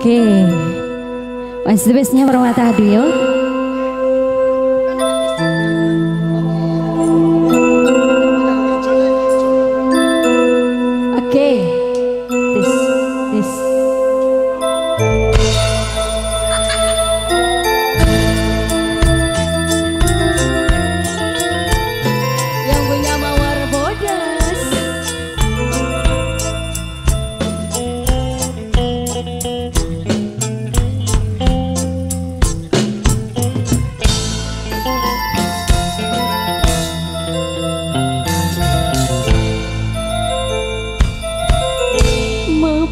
Oke, okay. masih sebesnya permata hadiah.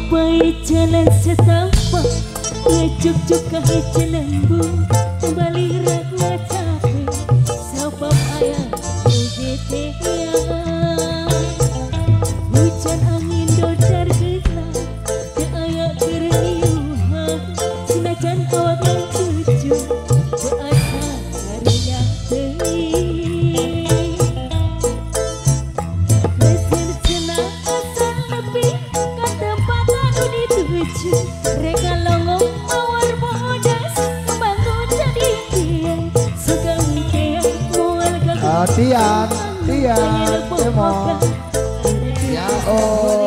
Bai jalan setapak, Ngejuk-juk ke jalan bu Balik ratna cape Sebab ayah UGT ya. Hujan ayah Tian, Tian, Cemo. Ya, oh.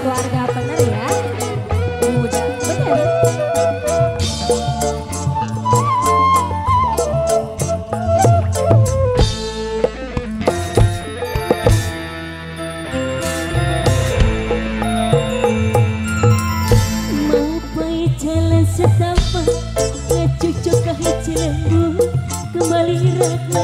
keluarga bener ya? Muda bener Mapai jalan setapa Ngecucuk ke hiji Kembali ratna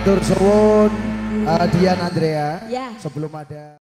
Matur suwun eh, Dian Andrea Ya. sebelum ada